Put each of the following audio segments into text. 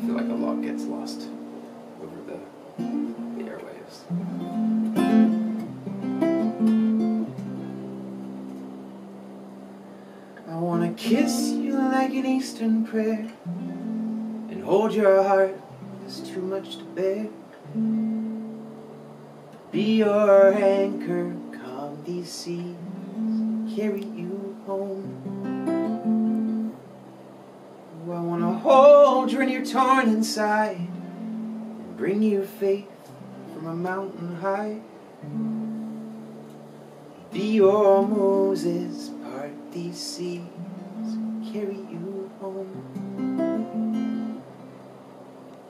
feel like a lot gets lost over the, the airwaves. I wanna kiss you like an Eastern prayer and hold your heart. There's too much to bear. Be your anchor, calm these seas, carry you home. When you're torn inside and bring you faith from a mountain high. Be your Moses, part these seas, carry you home.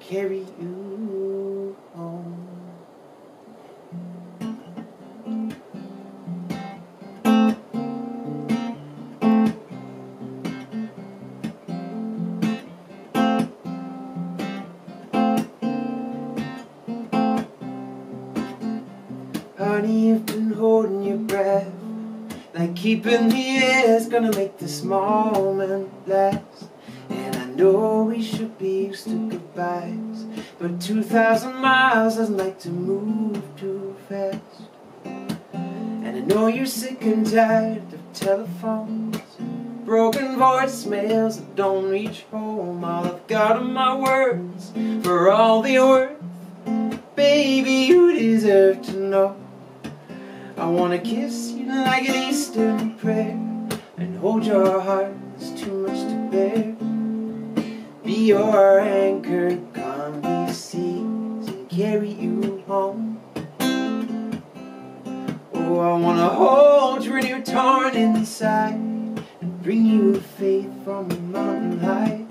Carry you Honey, you've been holding your breath. Like keeping the air's gonna make this moment last. And I know we should be used to goodbyes But 2,000 miles doesn't like to move too fast. And I know you're sick and tired of telephones Broken voicemails that don't reach home. All I've got are my words for all the worth Baby, you deserve to know I wanna kiss you like an Easter prayer And hold your heart, there's too much to bear. Be your anchor, calm these seas And carry you home. Oh, I wanna hold you when you're torn inside And bring you faith from a mountain high.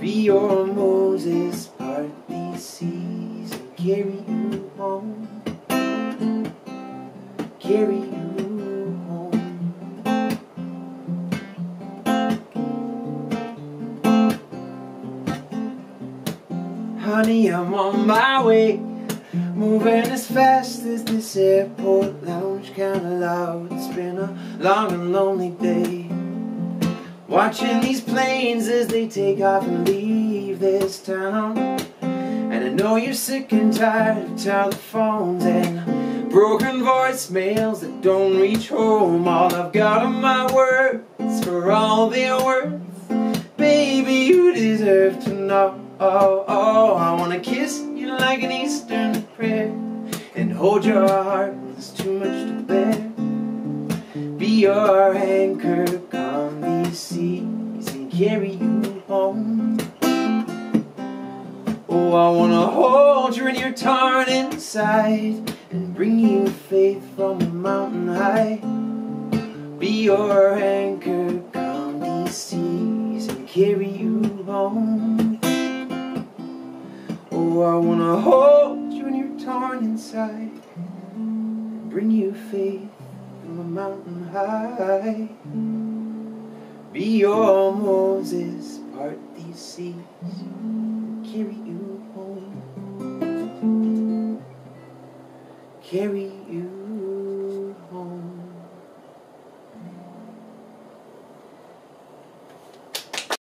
Be your Moses, part these seas And carry carry you. Honey, I'm on my way, moving as fast as this airport lounge can allow. It's been a long and lonely day. Watching these planes as they take off and leave this town. And I know you're sick and tired of telephones and broken voicemails that don't reach home. All I've got are my words for all they're worth. Baby, you deserve to know. Oh, oh, I wanna kiss you like an Eastern prayer and hold your heart. There's too much to bear. Be your anchor, calm these seas and carry you home. Oh, I wanna hold you when you're torn inside and bring you faith from a mountain high. Be your anchor, calm these seas and carry you home. Oh, I wanna hold you when you're torn inside and bring you faith from a mountain high. Be your Moses, part these seas, carry you home. Carry you